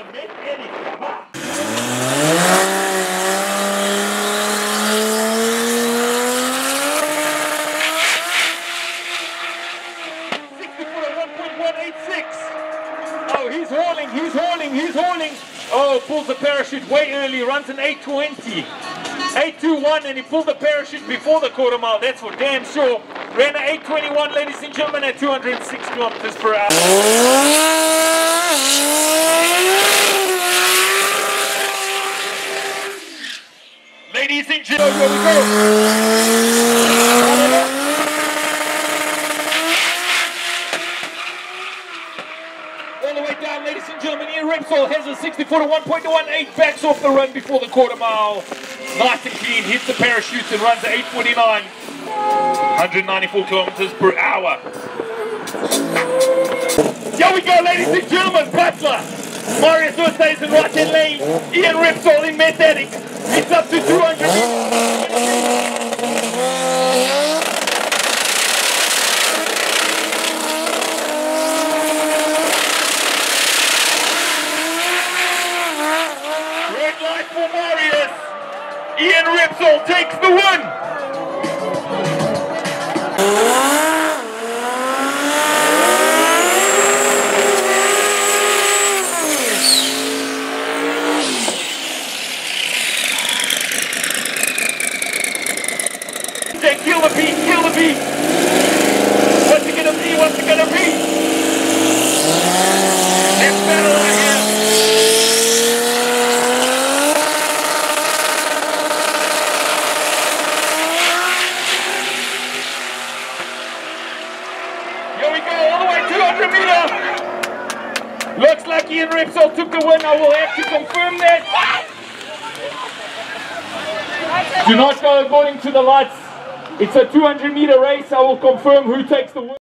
on, make Eddie come up. Oh, he's hauling, he's hauling, he's hauling. Oh, pulls the parachute way early, runs an 820. 821 and he pulled the parachute before the quarter mile, that's for damn sure. Ran an 821, ladies and gentlemen, at 206 kilometers per hour. All the way down, ladies and gentlemen, Ian Repsold has a 60 footer 1.18, backs off the run before the quarter mile. Nice and clean, hits the parachutes and runs at 849. 194 kilometers per hour. Here we go, ladies and gentlemen, Butler. Marius stays in hand lane. Ian Repsold in Medadic. It's up to 200 Red light for Marius. Ian Repsold takes the win. Kill the beat, kill the beat. What's it gonna be? What's it gonna be? Let's battle out here. Here we go, all the way 200 meters. Looks like Ian Repsold took the win. I will have to confirm that. Do not go according to the lights. It's a 200 meter race. I will confirm who takes the win.